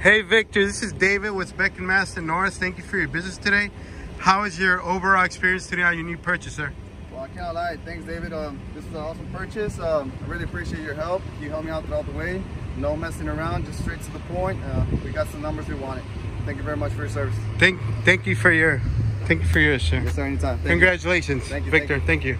Hey Victor, this is David with Beck and Masten North. Thank you for your business today. How was your overall experience today on your new purchase. Well, I cannot lie. Thanks, David. Um, this is an awesome purchase. Um, I really appreciate your help. You helped me out throughout the way. No messing around, just straight to the point. Uh, we got some numbers we wanted. Thank you very much for your service. Thank, thank you for your, thank you for your sir. Yes, sir. Anytime. Thank you. Congratulations, Thank you, thank Victor. you. Thank you.